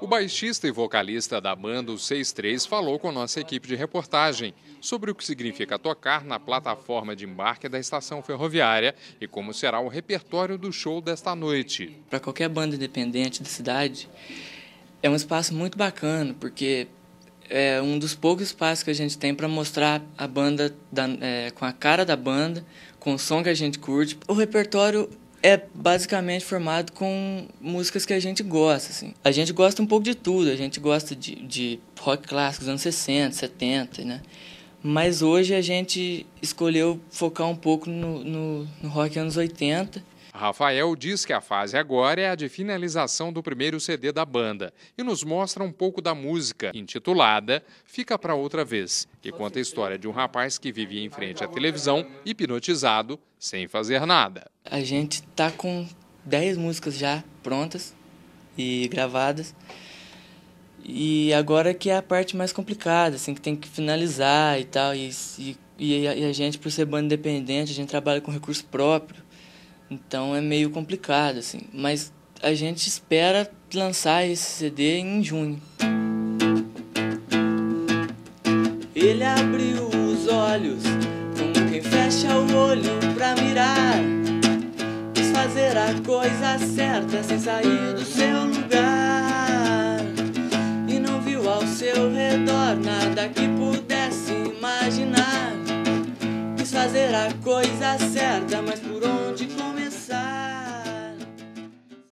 O baixista e vocalista da banda 63 falou com nossa equipe de reportagem sobre o que significa tocar na plataforma de embarque da estação ferroviária e como será o repertório do show desta noite. Para qualquer banda independente da cidade, é um espaço muito bacana, porque é um dos poucos espaços que a gente tem para mostrar a banda da, é, com a cara da banda, com o som que a gente curte. O repertório é basicamente formado com músicas que a gente gosta. Assim. A gente gosta um pouco de tudo, a gente gosta de, de rock clássico dos anos 60, 70, né? Mas hoje a gente escolheu focar um pouco no, no, no rock anos 80 Rafael diz que a fase agora é a de finalização do primeiro CD da banda e nos mostra um pouco da música, intitulada Fica para Outra Vez, e conta a história de um rapaz que vivia em frente à televisão, hipnotizado, sem fazer nada. A gente tá com 10 músicas já prontas e gravadas. E agora que é a parte mais complicada, assim, que tem que finalizar e tal. E, e, e a gente, por ser banda independente, a gente trabalha com recurso próprio. Então é meio complicado, assim. Mas a gente espera lançar esse CD em junho. Ele abriu os olhos, como quem fecha o olho pra mirar. Quis fazer a coisa certa sem sair do seu lugar. E não viu ao seu redor nada que pudesse imaginar. Quis fazer a coisa certa, mas por onde